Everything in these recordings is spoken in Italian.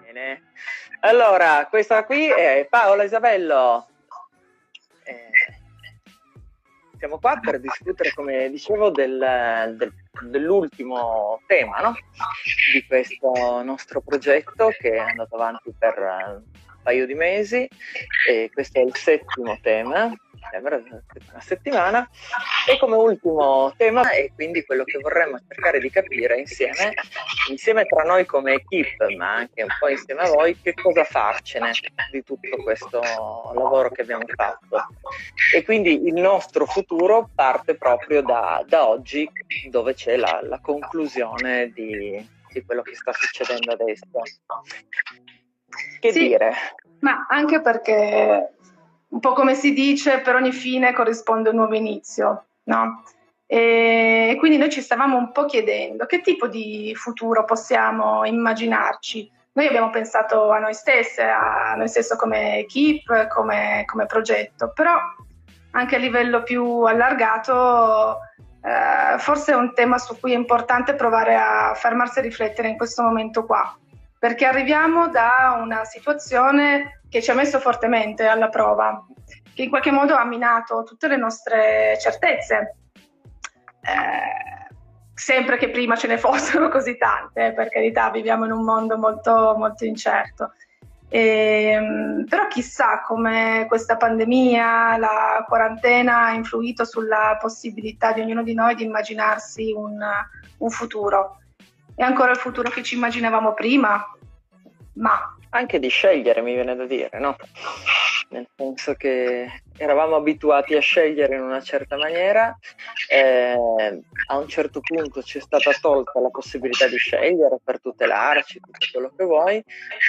Bene. Allora, questa qui è Paola Isabello. Eh, siamo qua per discutere, come dicevo, del, del, dell'ultimo tema no? di questo nostro progetto che è andato avanti per un paio di mesi e questo è il settimo tema sembra una settimana. E come ultimo tema e quindi quello che vorremmo cercare di capire insieme, insieme tra noi come equip ma anche un po' insieme a voi che cosa farcene di tutto questo lavoro che abbiamo fatto. E quindi il nostro futuro parte proprio da, da oggi dove c'è la, la conclusione di, di quello che sta succedendo adesso. Che sì, dire? Ma anche perché un po' come si dice, per ogni fine corrisponde un nuovo inizio, no? E quindi noi ci stavamo un po' chiedendo che tipo di futuro possiamo immaginarci. Noi abbiamo pensato a noi stesse, a noi stessi come equip, come, come progetto, però anche a livello più allargato eh, forse è un tema su cui è importante provare a fermarsi a riflettere in questo momento qua, perché arriviamo da una situazione che ci ha messo fortemente alla prova, che in qualche modo ha minato tutte le nostre certezze. Eh, sempre che prima ce ne fossero così tante, eh, per carità, viviamo in un mondo molto, molto incerto. E, ehm, però chissà come questa pandemia, la quarantena ha influito sulla possibilità di ognuno di noi di immaginarsi un, un futuro. E ancora il futuro che ci immaginavamo prima, ma anche di scegliere, mi viene da dire, no? Nel senso che eravamo abituati a scegliere in una certa maniera, eh, a un certo punto ci è stata tolta la possibilità di scegliere per tutelarci, tutto quello che vuoi,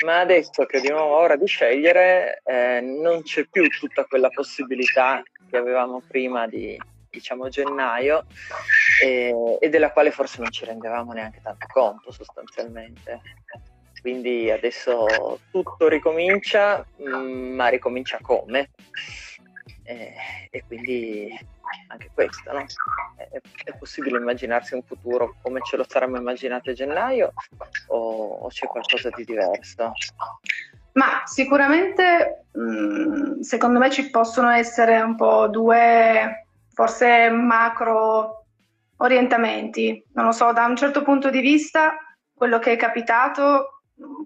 ma adesso che è di nuovo ora di scegliere eh, non c'è più tutta quella possibilità che avevamo prima di, diciamo gennaio e, e della quale forse non ci rendevamo neanche tanto conto sostanzialmente quindi adesso tutto ricomincia, mm, ma ricomincia come? Eh, e quindi anche questo, no? è, è, possibile immaginarsi un futuro come ce lo saremmo immaginato a gennaio o, o c'è qualcosa di diverso? Ma sicuramente mm, secondo me ci possono essere un po' due, forse macro orientamenti. Non lo so, da un certo punto di vista quello che è capitato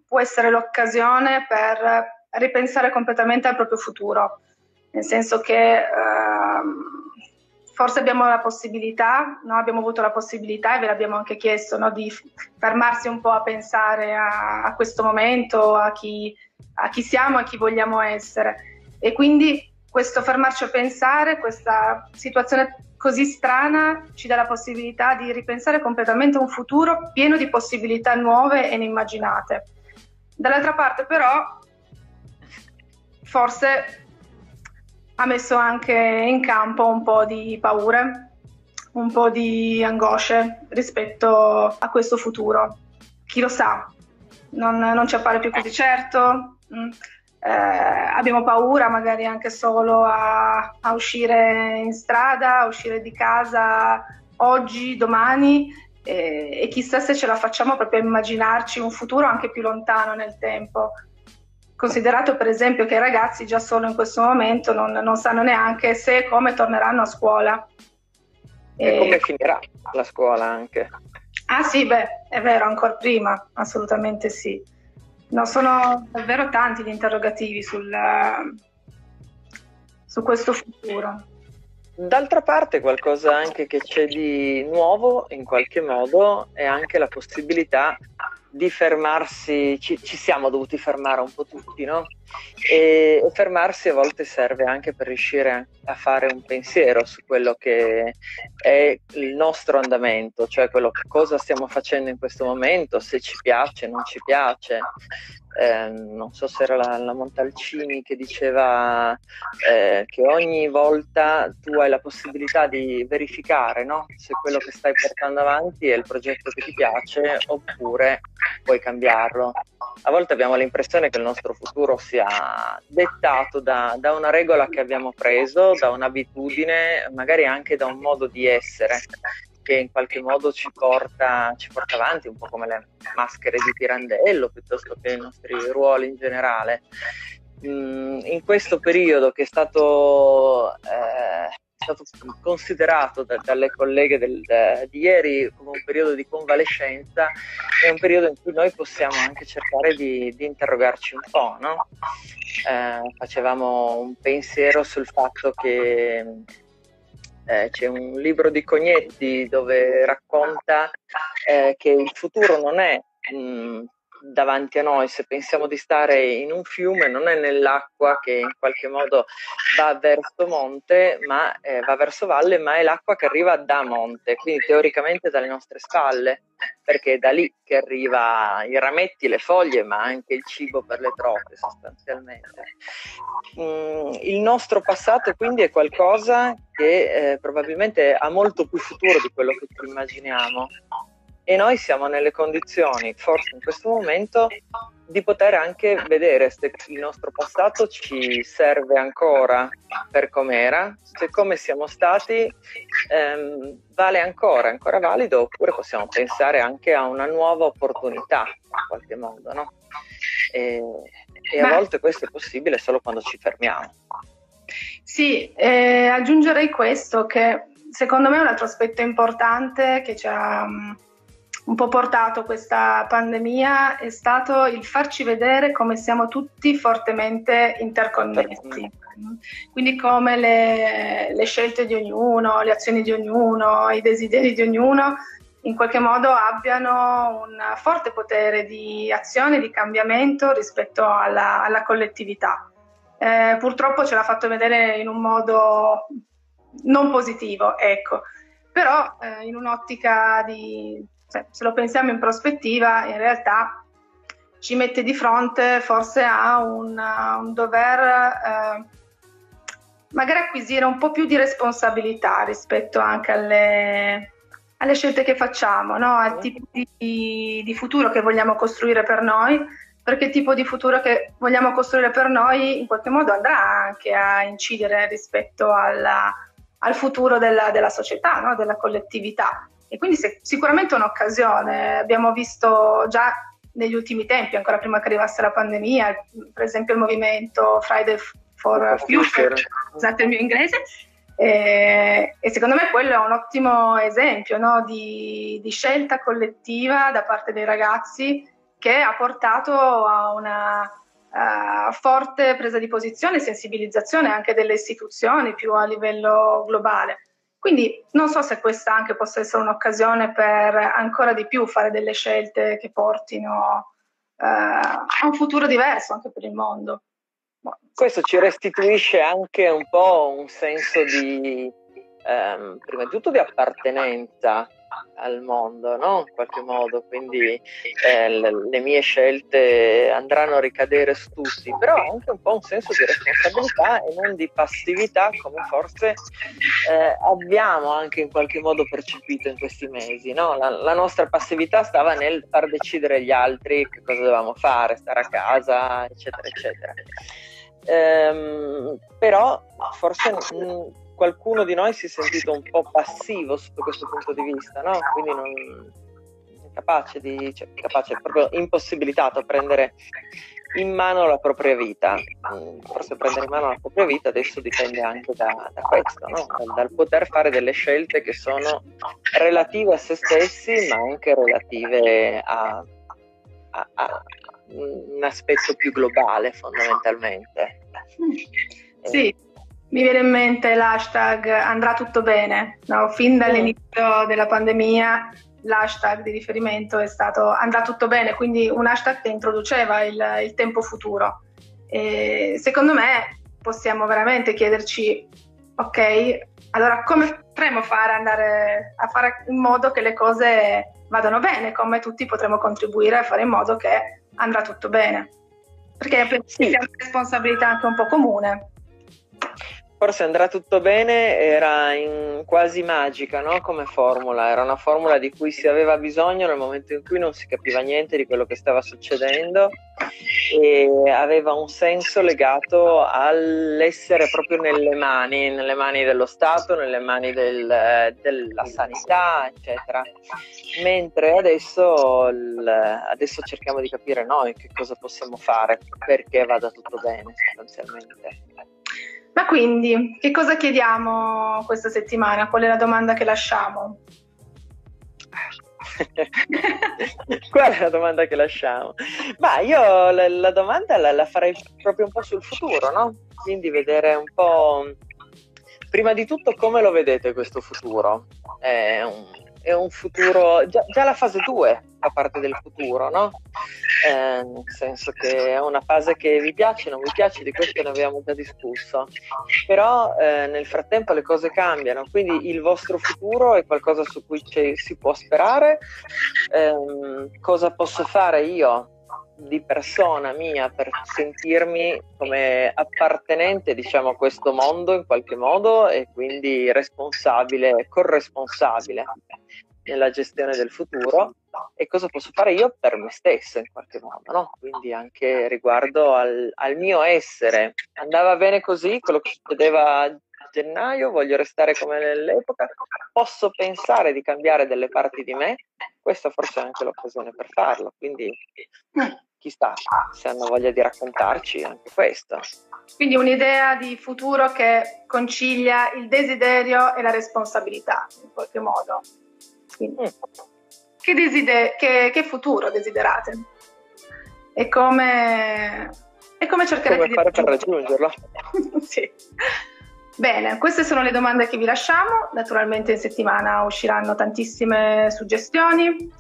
può essere l'occasione per ripensare completamente al proprio futuro, nel senso che ehm, forse abbiamo la possibilità, no? abbiamo avuto la possibilità e ve l'abbiamo anche chiesto no? di fermarsi un po' a pensare a, a questo momento, a chi, a chi siamo e a chi vogliamo essere. E quindi questo fermarci a pensare, questa situazione così strana ci dà la possibilità di ripensare completamente un futuro pieno di possibilità nuove e inimmaginate. Dall'altra parte però forse ha messo anche in campo un po' di paure, un po' di angosce rispetto a questo futuro. Chi lo sa, non, non ci appare più così certo. Eh, abbiamo paura magari anche solo a, a, uscire in strada, a uscire di casa oggi, domani e, e chissà se ce la facciamo proprio a immaginarci un futuro anche più lontano nel tempo. Considerato per esempio che i ragazzi già solo in questo momento non, non sanno neanche se e come torneranno a scuola. E, e come finirà la scuola anche. Ah sì, beh, è vero, ancora prima, assolutamente sì. No, sono davvero tanti gli interrogativi sul, su questo futuro. D'altra parte qualcosa anche che c'è di nuovo in qualche modo è anche la possibilità di fermarsi, ci, ci, siamo dovuti fermare un po' tutti, no? E, fermarsi a volte serve anche per riuscire a fare un pensiero su quello che è il nostro andamento, cioè quello che cosa stiamo facendo in questo momento, se ci piace, non ci piace, eh, non so se era la, la Montalcini che diceva eh, che ogni volta tu hai la possibilità di verificare no? se quello che stai portando avanti è il progetto che ti piace oppure puoi cambiarlo. A volte abbiamo l'impressione che il nostro futuro sia dettato da, da una regola che abbiamo preso, da un'abitudine, magari anche da un modo di essere che in qualche modo ci porta, ci porta avanti, un po' come le maschere di Pirandello piuttosto che i nostri ruoli in generale. Mm, in questo periodo che è stato eh, stato considerato da, dalle colleghe del, de, di ieri come un periodo di convalescenza, è un periodo in cui noi possiamo anche cercare di, di interrogarci un po'. No? Eh, facevamo un pensiero sul fatto che eh, c'è un libro di Cognetti dove racconta eh, che il futuro non è mh, davanti a noi, se pensiamo di stare in un fiume, non è nell'acqua che in qualche modo va verso monte, ma eh, va verso valle, ma è l'acqua che arriva da monte, quindi teoricamente dalle nostre spalle, perché è da lì che arriva i rametti, le foglie, ma anche il cibo per le trote sostanzialmente. Mm, il nostro passato quindi è qualcosa che eh, probabilmente ha molto più futuro di quello che immaginiamo e noi siamo nelle condizioni, forse in questo momento, di poter anche vedere se il nostro passato ci serve ancora per com'era, se come siamo stati ehm, vale ancora, ancora valido, oppure possiamo pensare anche a una nuova opportunità in qualche modo, no? E, e a volte questo è possibile solo quando ci fermiamo. Sì, eh, aggiungerei questo che secondo me un altro aspetto importante che ci ha un po' portato questa pandemia è stato il farci vedere come siamo tutti fortemente interconnessi. Quindi come le, le scelte di ognuno, le azioni di ognuno, i desideri di ognuno in qualche modo abbiano un forte potere di azione, di cambiamento rispetto alla, alla collettività. Eh, purtroppo ce l'ha fatto vedere in un modo non positivo, ecco, però eh, in un'ottica di, cioè, se lo pensiamo in prospettiva, in realtà ci mette di fronte forse a un, un dover eh, magari acquisire un po' più di responsabilità rispetto anche alle, alle scelte che facciamo, no? al tipo di, di, futuro che vogliamo costruire per noi, perché il tipo di futuro che vogliamo costruire per noi in qualche modo andrà anche a incidere rispetto alla, al futuro della, della società, no? della collettività. E quindi se, sicuramente è un'occasione. Abbiamo visto già negli ultimi tempi, ancora prima che arrivasse la pandemia, per esempio il movimento Friday for Future, scusate il mio inglese, e, e, secondo me quello è un ottimo esempio no, di, di, scelta collettiva da parte dei ragazzi che ha portato a una uh, forte presa di posizione e sensibilizzazione anche delle istituzioni più a livello globale. Quindi non so se questa anche possa essere un'occasione per ancora di più fare delle scelte che portino eh, a un futuro diverso anche per il mondo. Questo ci restituisce anche un po' un senso di, ehm, prima di tutto, di appartenenza al mondo, no? In qualche modo, quindi eh, le, mie scelte andranno a ricadere su tutti, però anche un po' un senso di responsabilità e non di passività come forse eh, abbiamo anche in qualche modo percepito in questi mesi, no? la, la, nostra passività stava nel far decidere gli altri che cosa dovevamo fare, stare a casa, eccetera, eccetera. Ehm, però forse mh, qualcuno di noi si è sentito un po' passivo sotto questo punto di vista, no? Quindi non è capace di, cioè, capace, proprio impossibilitato a prendere in mano la propria vita. Mm, forse prendere in mano la propria vita adesso dipende anche da, da questo, no? dal, dal, poter fare delle scelte che sono relative a se stessi, ma anche relative a, a, a un aspetto più globale fondamentalmente. Sì, mi viene in mente l'hashtag andrà tutto bene, no? fin dall'inizio della pandemia l'hashtag di riferimento è stato andrà tutto bene, quindi un hashtag che introduceva il, il tempo futuro. E secondo me possiamo veramente chiederci, ok, allora come potremmo fare andare a fare in modo che le cose vadano bene, come tutti potremmo contribuire a fare in modo che andrà tutto bene. Perché penso sì. sia una responsabilità anche un po' comune forse andrà tutto bene era quasi magica no? come formula, era una formula di cui si aveva bisogno nel momento in cui non si capiva niente di quello che stava succedendo e aveva un senso legato all'essere proprio nelle mani, nelle mani dello Stato, nelle mani del, della sanità, eccetera. Mentre adesso, adesso cerchiamo di capire noi che cosa possiamo fare perché vada tutto bene sostanzialmente. Ma quindi, che cosa chiediamo questa settimana? Qual è la domanda che lasciamo? Qual è la domanda che lasciamo? Ma io la, la domanda la, la, farei proprio un po' sul futuro, no? Quindi vedere un po', prima di tutto, come lo vedete questo futuro? È un, è un futuro, già, già la fase 2 fa parte del futuro, no? Eh, nel senso che è una fase che vi piace, non vi piace, di questo ne abbiamo già discusso, però eh, nel frattempo le cose cambiano, quindi il vostro futuro è qualcosa su cui si può sperare, eh, cosa posso fare io di persona mia per sentirmi come appartenente diciamo a questo mondo in qualche modo e quindi responsabile, corresponsabile nella gestione del futuro e cosa posso fare io per me stesso in qualche modo, no? quindi anche riguardo al, al, mio essere. Andava bene così quello che succedeva gennaio, voglio restare come nell'epoca, posso pensare di cambiare delle parti di me, questa forse è anche l'occasione per farlo, quindi chissà se hanno voglia di raccontarci anche questo. Quindi un'idea di futuro che concilia il desiderio e la responsabilità in qualche modo. Mm. che, desider- che, che, futuro desiderate? E come, e come cercare come di fare per raggiungerlo? sì. Bene, queste sono le domande che vi lasciamo. Naturalmente in settimana usciranno tantissime suggestioni.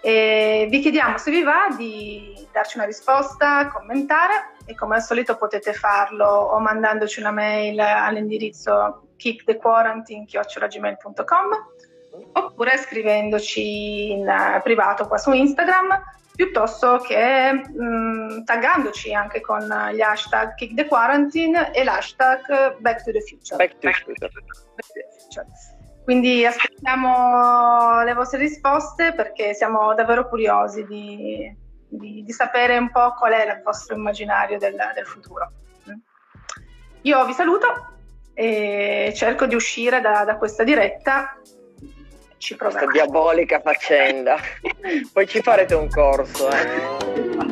E vi chiediamo se vi va di darci una risposta, commentare e come al solito potete farlo o mandandoci una mail all'indirizzo kickthequarantine.com oppure scrivendoci in privato qua su Instagram piuttosto che mh, mm, taggandoci anche con gli hashtag Kick the Quarantine e l'hashtag Back to the Future. Back to the Future. Quindi aspettiamo le vostre risposte perché siamo davvero curiosi di, di, di sapere un po' qual è il vostro immaginario del, del futuro. Io vi saluto e cerco di uscire da, da questa diretta ci proverò. Questa diabolica faccenda. Poi ci farete un corso, eh.